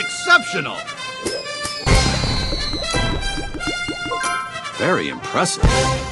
Exceptional! Very impressive.